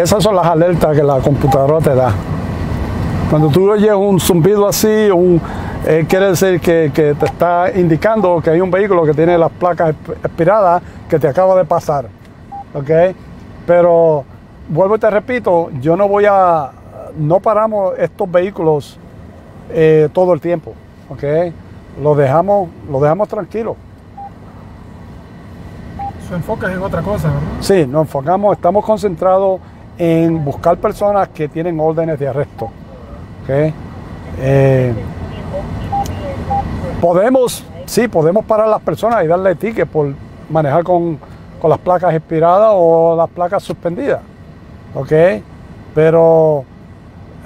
esas son las alertas que la computadora te da. Cuando tú oyes un zumbido así, un, eh, quiere decir que, que, te está indicando que hay un vehículo que tiene las placas expiradas que te acaba de pasar. ¿Ok? Pero vuelvo y te repito, yo no voy a, no paramos estos vehículos eh, todo el tiempo. ¿Ok? Lo dejamos, lo dejamos tranquilo. Su enfoque es en otra cosa, ¿verdad? Sí, nos enfocamos, estamos concentrados en buscar personas que tienen órdenes de arresto. ¿ok? Eh, podemos, sí, podemos parar a las personas y darle ticket por manejar con, con las placas expiradas o las placas suspendidas. ¿Ok? Pero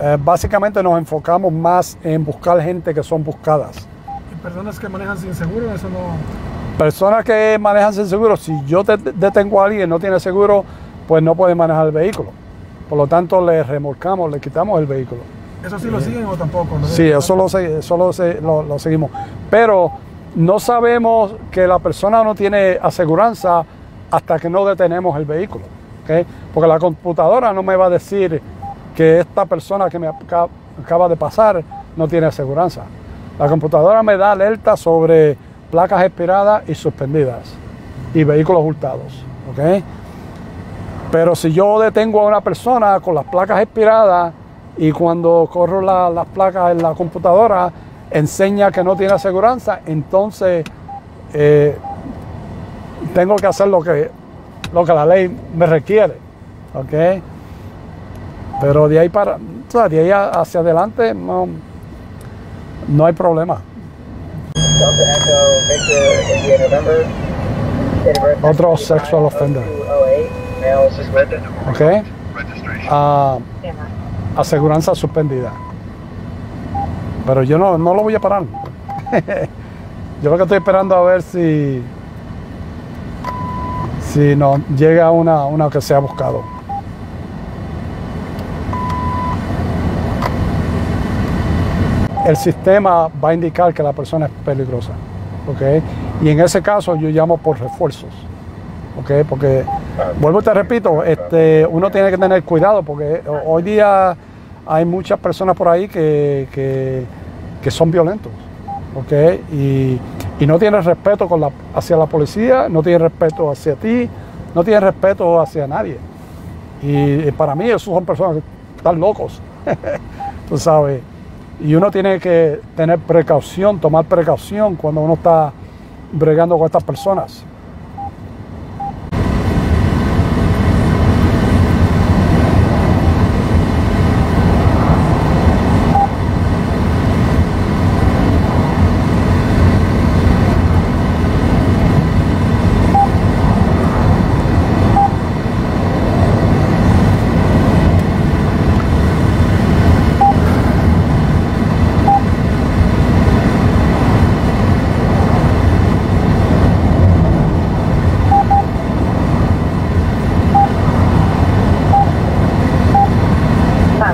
eh, básicamente nos enfocamos más en buscar gente que son buscadas. ¿Y personas que manejan sin seguro? Eso no. Personas que manejan sin seguro, si yo te- detengo a alguien que no tiene seguro, pues no puede manejar el vehículo. Por lo tanto, le remolcamos, le quitamos el vehículo. ¿Eso sí lo siguen o tampoco? ¿No? Sí, eso lo, eso lo, se- lo- lo seguimos. Pero no sabemos que la persona no tiene aseguranza hasta que no detenemos el vehículo. ¿ok? Porque la computadora no me va a decir que esta persona que me aca- acaba de pasar no tiene aseguranza. La computadora me da alerta sobre placas expiradas y suspendidas y vehículos hurtados. ¿ok? Pero si yo detengo a una persona con las placas expiradas y cuando corro la- las placas en la computadora enseña que no tiene aseguranza, entonces eh, tengo que hacer lo que, lo que la ley me requiere. ¿ok? Pero de ahí para, o sea, de ahí hacia adelante no, no hay problema. Otro sexual offender. 0208, male suspected. ¿ok? Ah, aseguranza suspendida. Pero yo no, no lo voy a parar. yo lo que estoy esperando a ver si si nos llega una, una que sea buscado. El sistema va a indicar que la persona es peligrosa. ¿ok? Y en ese caso yo llamo por refuerzos. ¿ok? Porque, vuelvo y te repito, este, uno tiene que tener cuidado porque ho- hoy día hay muchas personas por ahí que, que- son violentos. ¿ok? Y, y no tienen respeto con la- hacia la policía, no tienen respeto hacia ti, no tienen respeto hacia nadie. Y, para mí esos son personas que están locos, tú sabes. Y uno tiene que tener precaución, tomar precaución cuando uno está bregando con estas personas.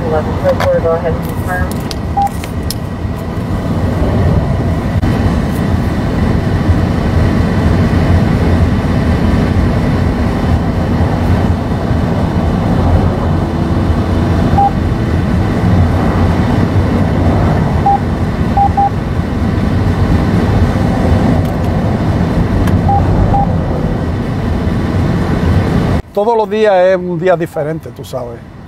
Go ahead and confirm. Todos los días es un día diferente, tú sabes.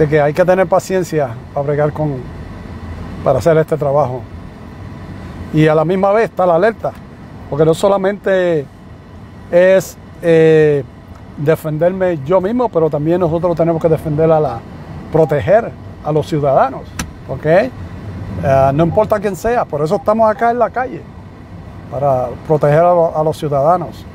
Así que hay que tener paciencia para bregar con, para hacer este trabajo. Y a la misma vez está la alerta, porque no solamente es eh, defenderme yo mismo, pero también nosotros tenemos que defender a la, proteger a los ciudadanos, ¿ok? Eh, no importa quién sea, por eso estamos acá en la calle, para proteger a, lo- a los ciudadanos.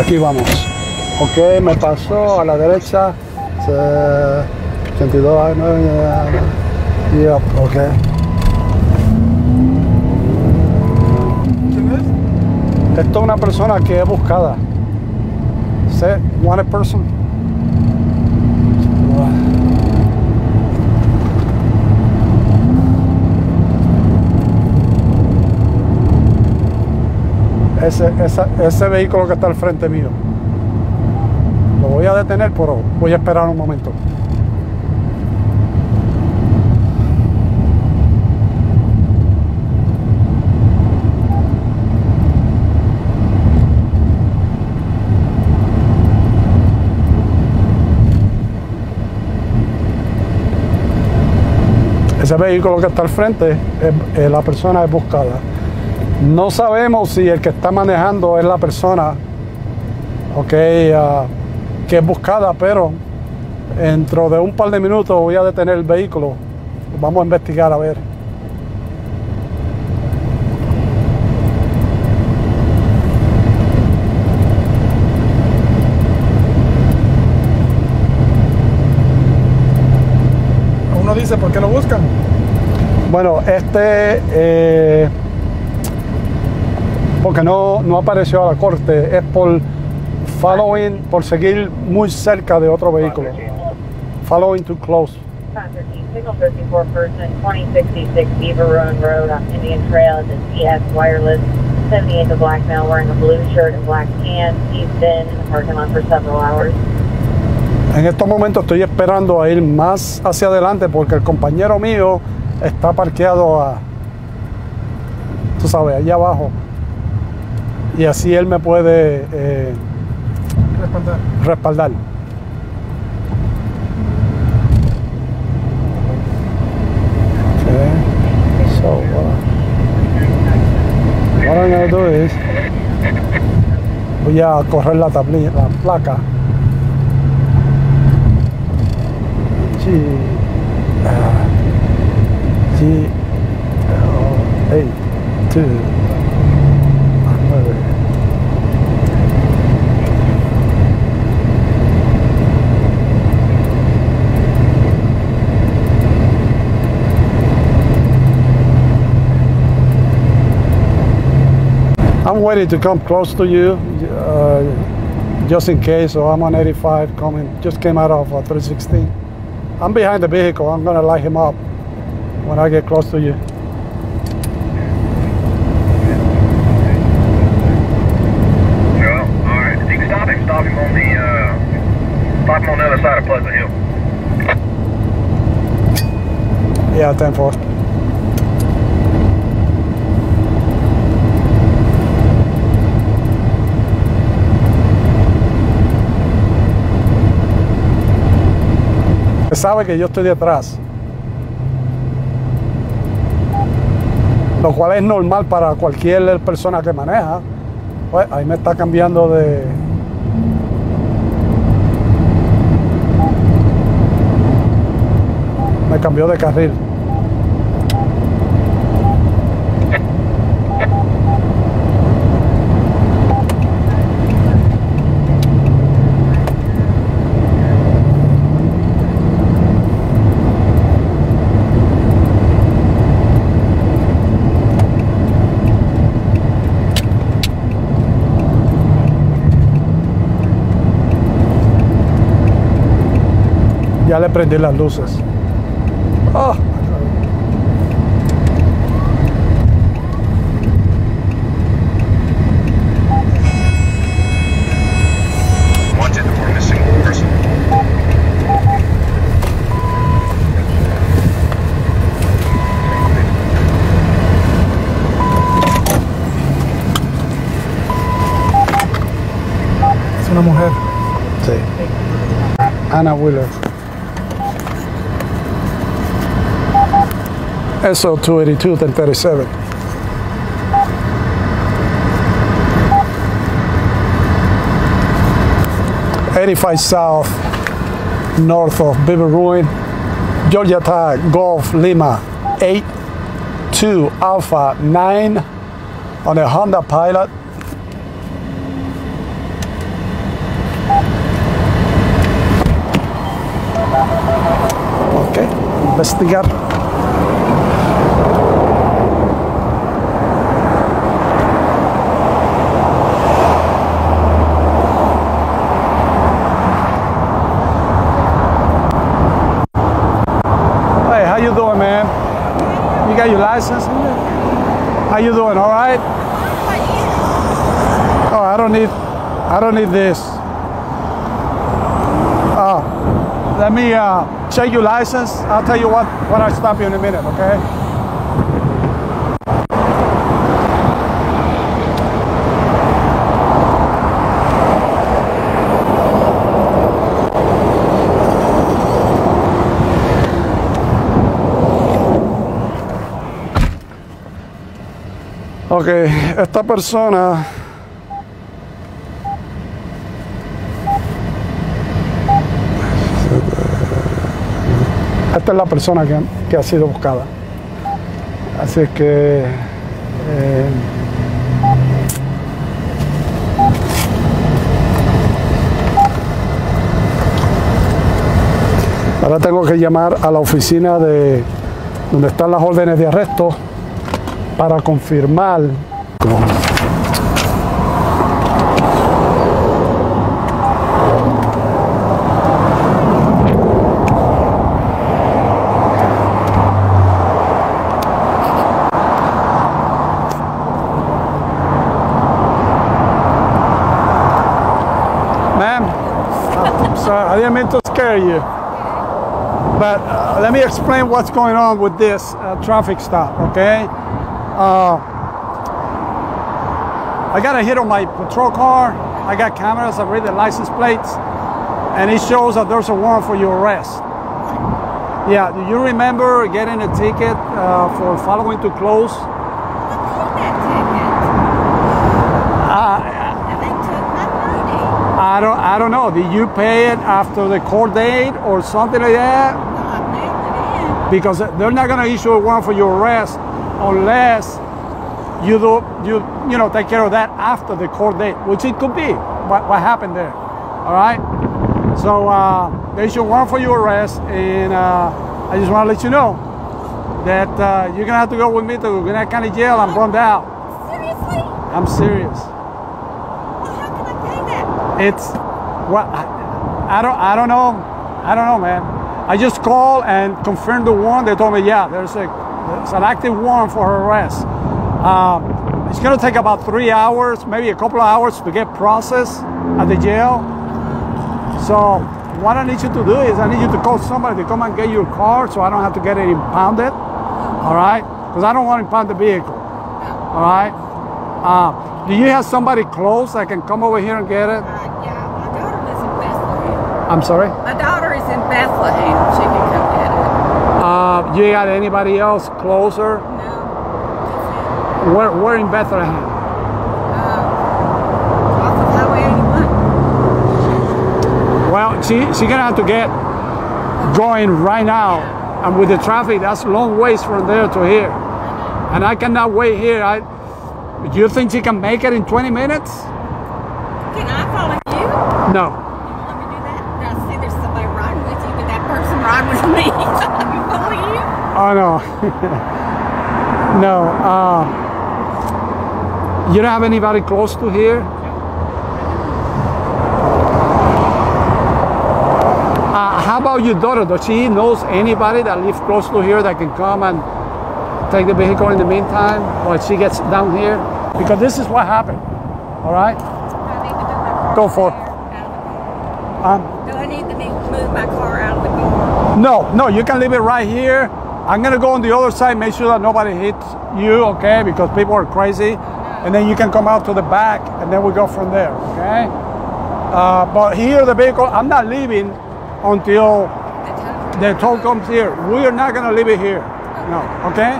Aquí vamos. Ok, me pasó a la derecha. se- 82, ah, no, ya, ya, ok. ¿Quién es? Esto es una persona que es buscada. Set, wanted person. Ese, esa- ese vehículo que está al frente mío. Voy a detener, pero voy a esperar un momento. Ese vehículo que está al frente, la persona es buscada. No sabemos si el que está manejando es la persona ok, ah, que es buscada, pero dentro de un par de minutos voy a detener el vehículo. Vamos a investigar a ver. Uno dice, ¿por qué lo buscan? Bueno, este, eh, porque no, no apareció a la corte, es por following, por seguir muy cerca de otro vehículo. Following too close. 513, signal 54 person, 2066 Beaver Indian Trail. Wireless, 78 the black male wearing a blue shirt and black pants. He's been in the lot for several hours. En estos momentos estoy esperando a ir más hacia adelante porque el compañero mío está parqueado a, tú sabes, allá abajo. Y así él me puede eh, Respaldar. respaldar. So, uh, what I'm gonna do is voy a correr la tablilla, la placa. G, ah, G, decided to come close to you uh, just in case. So I'm on 85 coming, just came out of uh, 316. I'm behind the vehicle. I'm gonna light him up when I get close to you. Yeah, 10-4. Sabe que yo estoy detrás. Lo cual es normal para cualquier persona que maneja. Pues ahí me está cambiando de, me cambió de carril. Ya le prendí las luces. Una mujer. Sí. Ana Wheeler. SO 282 and 37. Eighty-five south, north of Beaver Ruin, Georgia Tag, Golf Lima, eight two Alpha nine on a Honda Pilot. Ok, investigar. license? How you doing? All right? Oh, I don't need, I don't need this. Uh, let me uh, check your license. I'll tell you what when I stop you in a minute, okay? Ok, esta persona esta es la persona que, ha sido buscada. Así que eh, ahora tengo que llamar a la oficina de donde están las órdenes de arresto para confirmar. I didn't mean to scare you. But uh, let me explain what's going on with this uh, traffic stop, okay? Uh, I got a hit on my patrol car. I got cameras. I read the license plates, and it shows that there's a warrant for your arrest. Yeah, do you remember getting a ticket uh, for following too close? I don't. I don't know. Did you pay it after the court date or something like that? Because they're not gonna issue a warrant for your arrest unless you do you you know take care of that after the court date, which it could be what, what happened there. All right. So uh, they a warrant for your arrest, and uh, I just want to let you know that uh, you're gonna have to go with me to Gwinnett County Jail. I'm bummed out. Seriously? I'm serious. Well, how can I pay that? It's well, I, I don't I don't know. I don't know, man. I just called and confirmed the warrant. They told me, yeah, there's a there's an active warrant for her arrest. Um, it's gonna take about three hours, maybe a couple of hours to get processed at the jail. So what I need you to do is I need you to call somebody to come and get your car so I don't have to get it impounded. All right? Because I don't want to impound the vehicle. All right? Uh, do you have somebody close that can come over here and get it? Uh, yeah, my daughter lives in Bethlehem. I'm sorry? My daughter is in Bethlehem. She can come get it. Uh, you got anybody else closer? No. Where, where in Bethlehem? Uh, off of Highway 81. Well, she she gonna have to get going right now, and with the traffic, that's a long ways from there to here, and I cannot wait here. I, do you think she can make it in 20 minutes? Can I follow you? No. No. no. Uh, you don't have anybody close to here? Uh, how about your daughter? Does she knows anybody that lives close to here that can come and take the vehicle in the meantime while she gets down here? Because this is what happened. All right. I need to move my car. Go for it. out of the car. Um, Do I need to move my car out of the car? No, no, you can leave it right here. I'm gonna go on the other side, make sure that nobody hits you, okay? Because people are crazy. And then you can come out to the back and then we go from there, okay? Uh, but here, the vehicle, I'm not leaving until The toll comes here. We are not gonna leave it here. No, okay?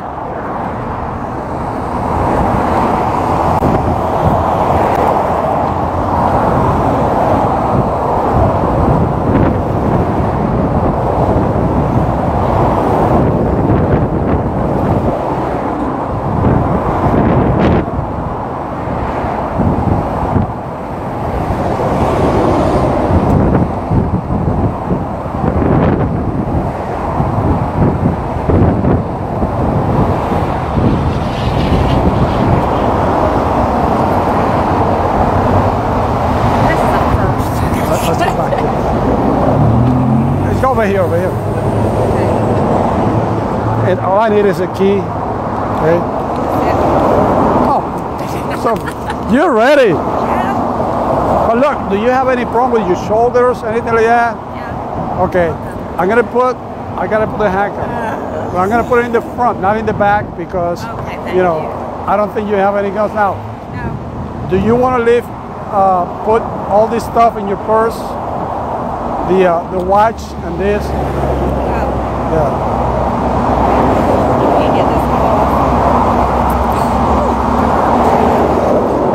Over here, over here. And all I need is a key. Okay. Oh, so you're ready. Yeah. But look, do you have any problem with your shoulders, anything like that? Yeah. Okay. I'm gonna put, I gotta put the handcuff. But I'm gonna put it in the front, not in the back, because Okay, you know, you. I don't think you have any guns now. No. Do you want to leave, uh, put all this stuff in your purse? The uh, the watch and this. Oh, Yeah. let me get this off.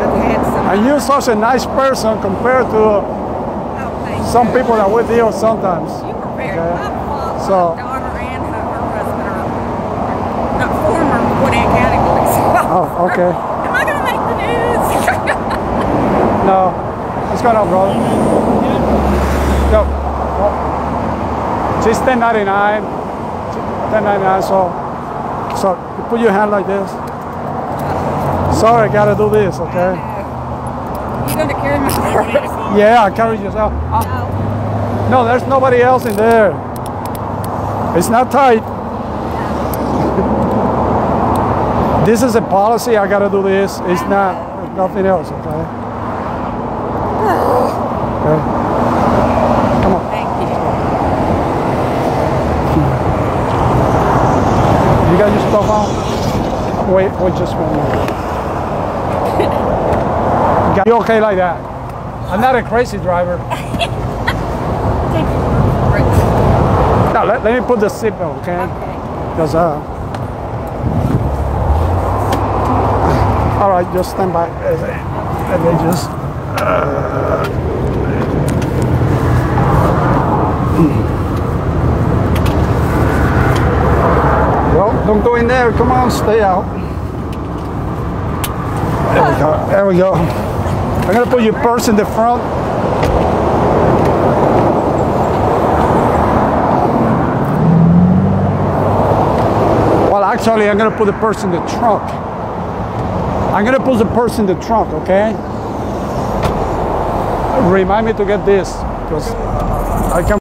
I've had some. And you're such a nice person compared to Oh, some you. people that we deal sometimes. You were very Okay. helpful. So- daughter and her, her husband are not former Gwinnett County police. Oh, okay. Am I going to make the news? No. What's going on, brother? Go. Go. She's 1099. 1099, so so you put your hand like this. Sorry, I gotta do this, okay? you going to carry my purse? Yeah, I carry yourself. No. No, there's nobody else in there. It's not tight. this is a policy. I gotta do this. It's not nothing else. Okay. Okay. Come on. Thank you. Got your stuff on? Wait, wait just one minute. You okay like that? I'm not a crazy driver. Now let, let me put the seatbelt, okay? Okay. Because, uh, all right, just stand by. And they just, well, go in there. Come on, stay out. There we go. There we go. I'm gonna put your purse in the front. Well, actually, I'm gonna put the purse in the trunk. I'm gonna put the purse in the trunk, okay? Remind me to get this, because I can